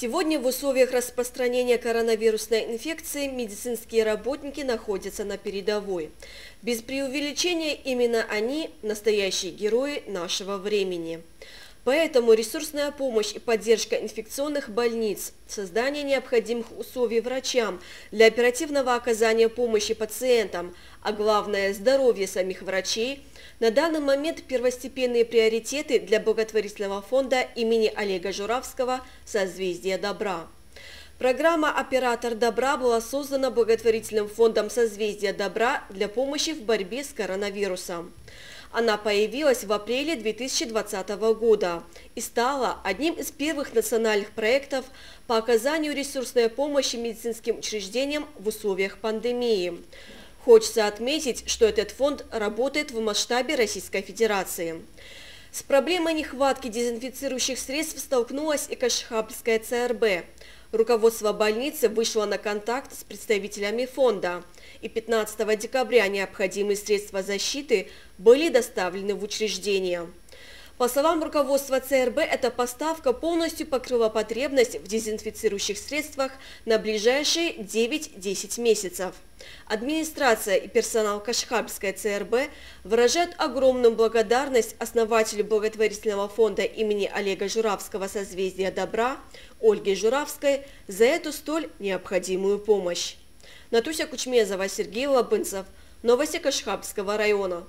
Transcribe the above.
Сегодня в условиях распространения коронавирусной инфекции медицинские работники находятся на передовой. Без преувеличения именно они – настоящие герои нашего времени. Поэтому ресурсная помощь и поддержка инфекционных больниц, создание необходимых условий врачам для оперативного оказания помощи пациентам, а главное – здоровье самих врачей – на данный момент первостепенные приоритеты для благотворительного фонда имени Олега Журавского «Созвездие добра». Программа «Оператор добра» была создана благотворительным фондом «Созвездие добра» для помощи в борьбе с коронавирусом. Она появилась в апреле 2020 года и стала одним из первых национальных проектов по оказанию ресурсной помощи медицинским учреждениям в условиях пандемии. Хочется отметить, что этот фонд работает в масштабе Российской Федерации. С проблемой нехватки дезинфицирующих средств столкнулась и Кашхабльская ЦРБ. Руководство больницы вышло на контакт с представителями фонда, и 15 декабря необходимые средства защиты были доставлены в учреждение. По словам руководства ЦРБ, эта поставка полностью покрыла потребность в дезинфицирующих средствах на ближайшие 9-10 месяцев. Администрация и персонал Кашхабской ЦРБ выражают огромную благодарность основателю благотворительного фонда имени Олега Журавского «Созвездия добра» Ольге Журавской за эту столь необходимую помощь. Натуся Кучмезова, Сергей Лабынцев. Новости Кашхабского района.